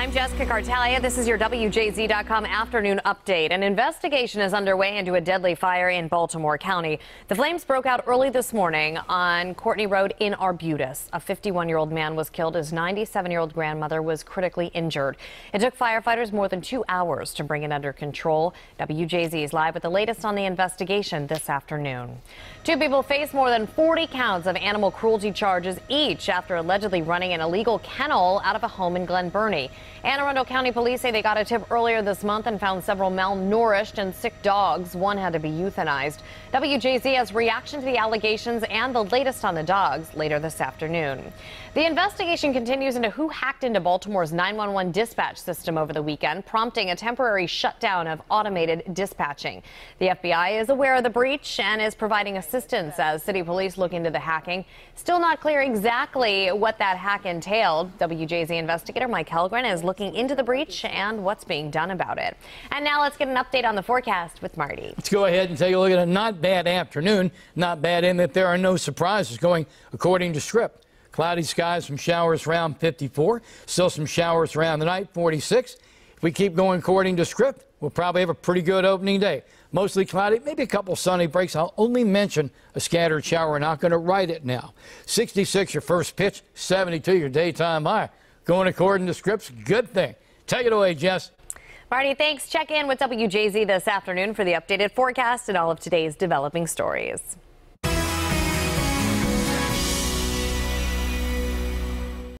I'm Jessica Kartalija. This is your WJZ.com afternoon update. An investigation is underway into a deadly fire in Baltimore County. The flames broke out early this morning on Courtney Road in Arbutus. A 51 year old man was killed. His 97 year old grandmother was critically injured. It took firefighters more than two hours to bring it under control. WJZ is live with the latest on the investigation this afternoon. Two people face more than 40 counts of animal cruelty charges each after allegedly running an illegal kennel out of a home in Glen Burnie. Anne Arundel County police say they got a tip earlier this month and found several malnourished and sick dogs. One had to be euthanized. WJZ has reaction to the allegations and the latest on the dogs later this afternoon. The investigation continues into who hacked into Baltimore's 911 dispatch system over the weekend, prompting a temporary shutdown of automated dispatching. The FBI is aware of the breach and is providing assistance as city police look into the hacking. Still not clear exactly what that hack entailed. WJZ investigator Mike Hellgren is looking into the breach and what's being done about it. And now let's get an update on the forecast with Marty. Let's go ahead and take a look at a not bad afternoon. Not bad in that there are no surprises going according to script. Cloudy skies, some showers around 54. Still some showers around the night, 46. If we keep going according to script, we'll probably have a pretty good opening day. Mostly cloudy, maybe a couple sunny breaks. I'll only mention a scattered shower. We're not going to write it now. 66 your first pitch, 72 your daytime high. Going according to scripts, good thing. Take it away, Jess. Marty, thanks. Check in with WJZ this afternoon for the updated forecast and all of today's developing stories.